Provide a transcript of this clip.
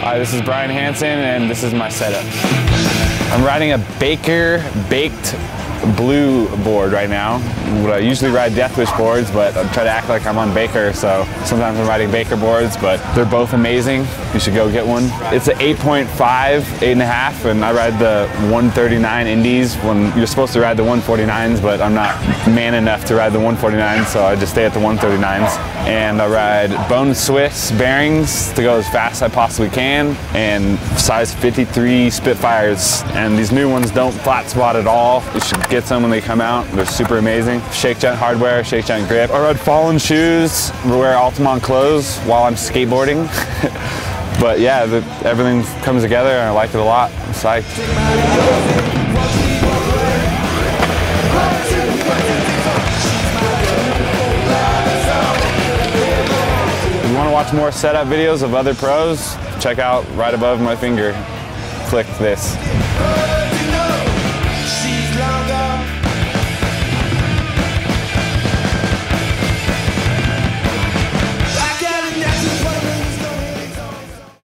Hi, this is Brian Hansen and this is my setup. I'm riding a Baker Baked blue board right now. I usually ride Deathwish boards, but I try to act like I'm on Baker, so sometimes I'm riding Baker boards, but they're both amazing. You should go get one. It's an 8.5, 8.5, and I ride the 139 Indies when you're supposed to ride the 149s, but I'm not man enough to ride the 149s, so I just stay at the 139s. And I ride Bones Swiss bearings to go as fast as I possibly can, and size 53 Spitfires. And these new ones don't flat spot at all. You should get some when they come out. They're super amazing. Shake hardware, Shake grip. I ride Fallen shoes, wear Altamont clothes while I'm skateboarding. but yeah, the, everything comes together and I like it a lot. I'm psyched. If you want to watch more setup videos of other pros, check out right above my finger. Click this.